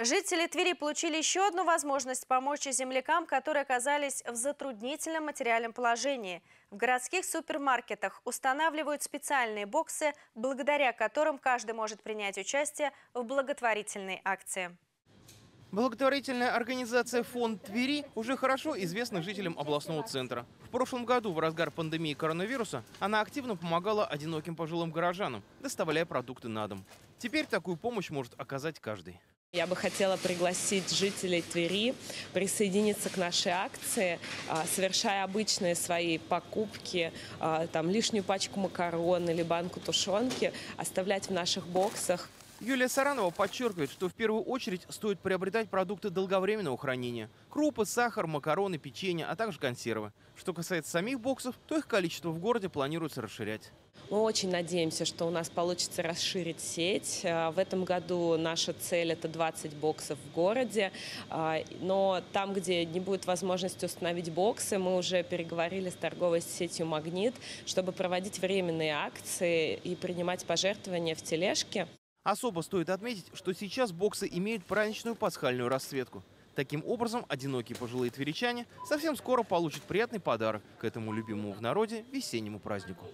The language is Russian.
Жители Твери получили еще одну возможность помочь землякам, которые оказались в затруднительном материальном положении. В городских супермаркетах устанавливают специальные боксы, благодаря которым каждый может принять участие в благотворительной акции. Благотворительная организация «Фонд Твери» уже хорошо известна жителям областного центра. В прошлом году, в разгар пандемии коронавируса, она активно помогала одиноким пожилым горожанам, доставляя продукты на дом. Теперь такую помощь может оказать каждый. Я бы хотела пригласить жителей Твери присоединиться к нашей акции, а, совершая обычные свои покупки, а, там лишнюю пачку макарон или банку тушенки, оставлять в наших боксах. Юлия Саранова подчеркивает, что в первую очередь стоит приобретать продукты долговременного хранения. Крупы, сахар, макароны, печенье, а также консервы. Что касается самих боксов, то их количество в городе планируется расширять. Мы очень надеемся, что у нас получится расширить сеть. А, в этом году наша цель – это 20 боксов в городе. А, но там, где не будет возможности установить боксы, мы уже переговорили с торговой сетью «Магнит», чтобы проводить временные акции и принимать пожертвования в тележке. Особо стоит отметить, что сейчас боксы имеют праздничную пасхальную расцветку. Таким образом, одинокие пожилые тверичане совсем скоро получат приятный подарок к этому любимому в народе весеннему празднику.